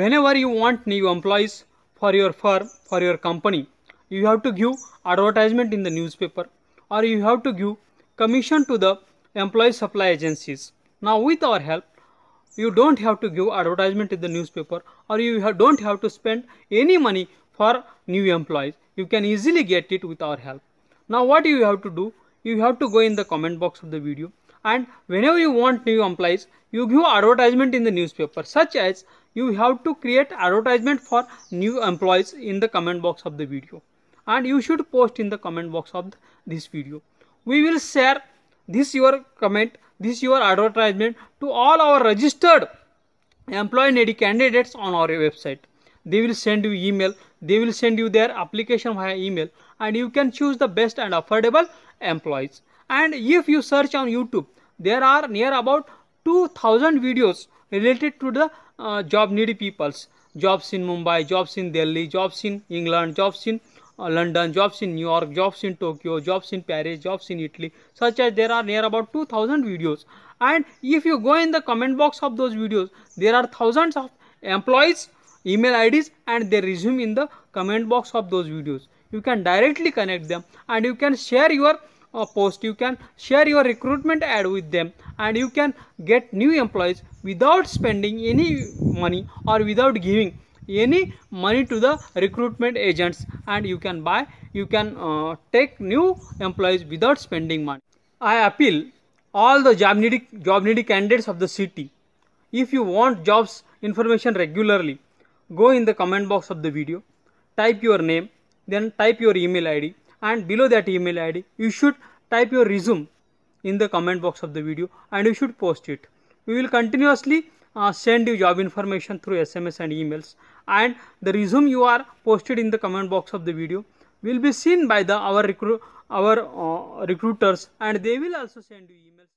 whenever you want new employees for your firm for your company you have to give advertisement in the newspaper or you have to give commission to the employee supply agencies. Now with our help you don't have to give advertisement in the newspaper or you have, don't have to spend any money for new employees. You can easily get it with our help. Now what you have to do you have to go in the comment box of the video and whenever you want new employees you give advertisement in the newspaper. Such as you have to create advertisement for new employees in the comment box of the video. And you should post in the comment box of this video. We will share this your comment this your advertisement to all our registered employee needy candidates on our website. They will send you email they will send you their application via email and you can choose the best and affordable employees and if you search on youtube there are near about 2000 videos related to the uh, job needy peoples. Jobs in mumbai jobs in delhi jobs in england jobs in uh, london jobs in new york jobs in tokyo jobs in paris jobs in italy. Such as there are near about 2000 videos. And if you go in the comment box of those videos there are thousands of employees email ids and their resume in the comment box of those videos. You can directly connect them and you can share your post you can share your recruitment ad with them and you can get new employees without spending any money or without giving any money to the recruitment agents and you can buy you can uh, take new employees without spending money. I appeal all the job needy job needy candidates of the city. If you want jobs information regularly go in the comment box of the video type your name then type your email id and below that email id you should type your resume in the comment box of the video and you should post it. We will continuously uh, send you job information through sms and emails and the resume you are posted in the comment box of the video will be seen by the our recruit our uh, recruiters and they will also send you emails